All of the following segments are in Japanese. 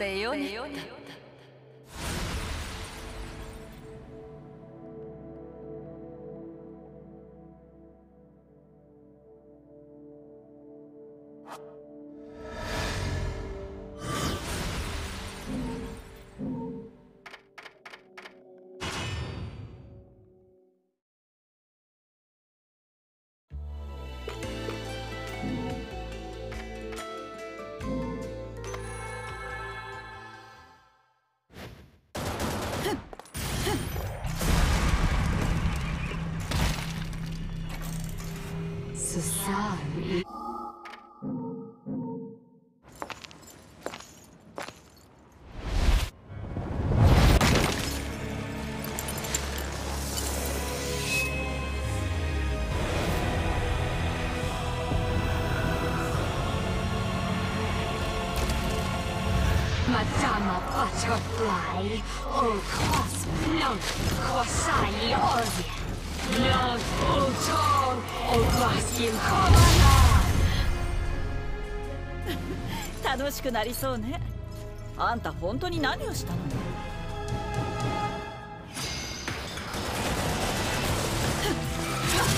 ベヨネッタ Goodbye, all cost, non, kosai, ozie. Non, ulton, all glasim, komana! 楽しくなりそうね。あんた本当に何をしたの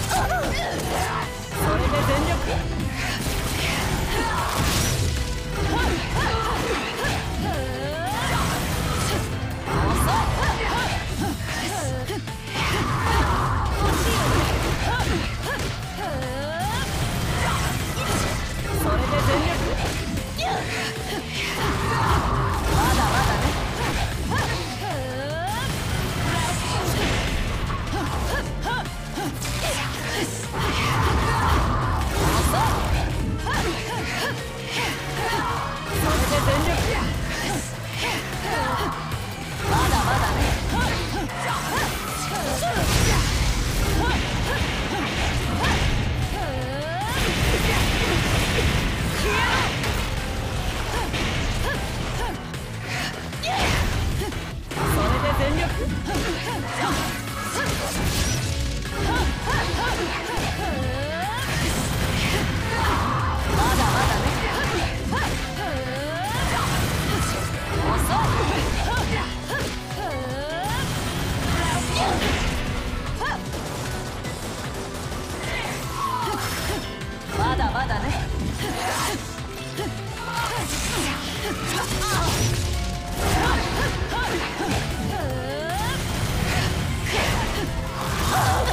それで全力 Hey! そ啊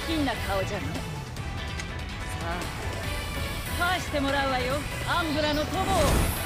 下品な顔じゃねさあ返してもらうわよ。アンブラの友を。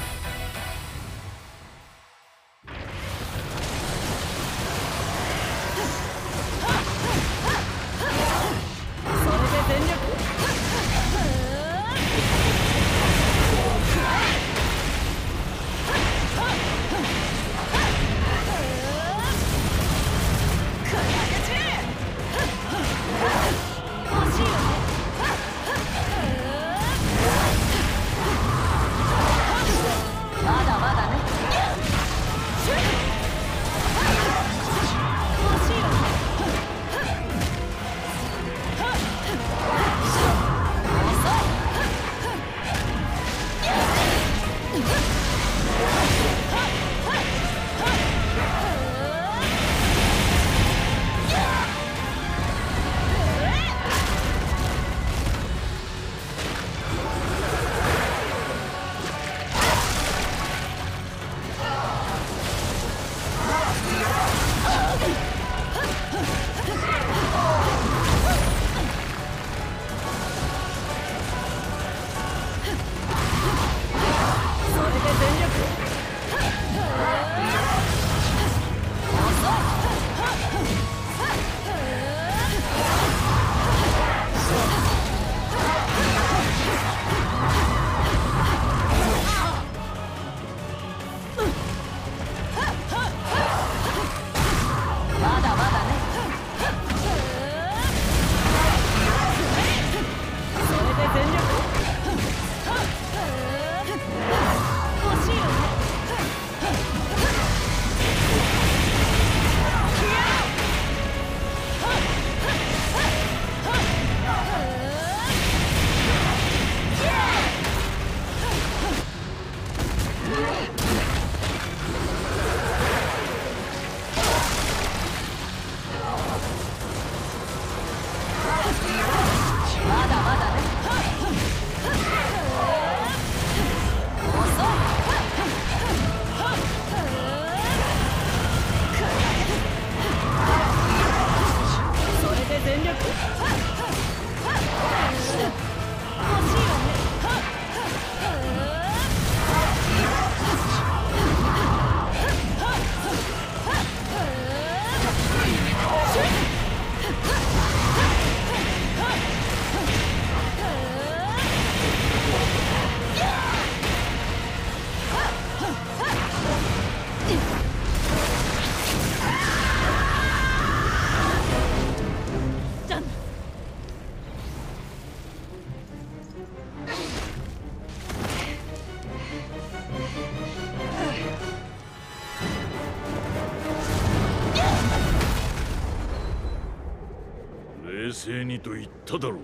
冷静にと言っただろう。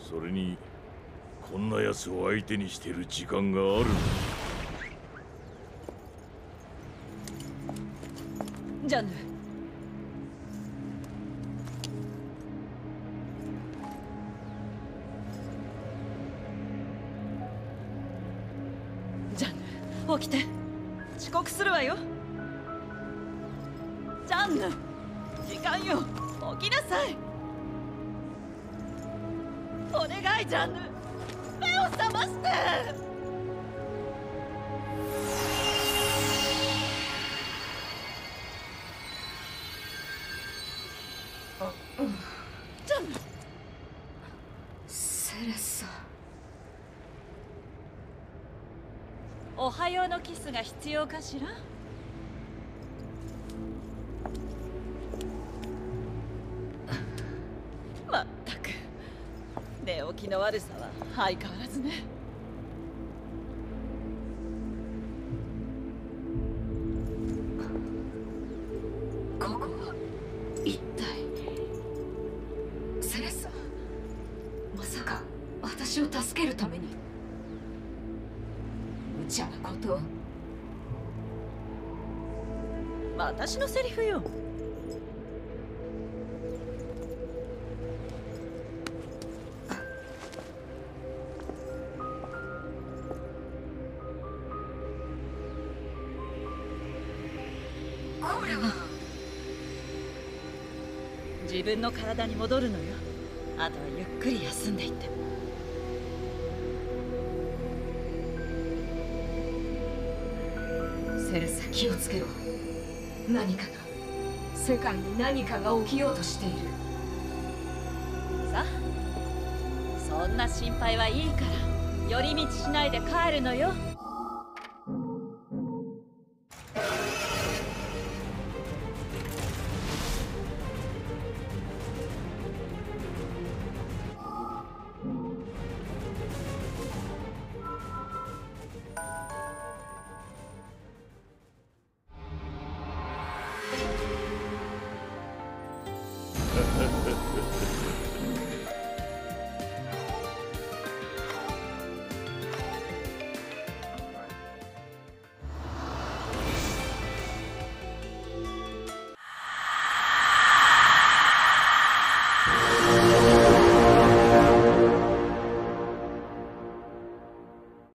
それにこんな奴を相手にしてる時間があるジャンヌ。ジャンヌ起きて。遅刻するわよ。ジャンヌ。時間よ。起きなさい。お願いジャンヌ目を覚まして。ジャンヌセレサおはようのキスが必要かしら？寝起きの悪さは相変わらずね。ここは一体セレサまさか私を助けるために？無茶なことを。私のセリフよ。自分の体に戻るのよ。あとはゆっくり休んでいって。セレサ気をつけろ。何かが世界に何かが起きようとしている。さあそんな心配はいいから寄り道しないで帰るのよ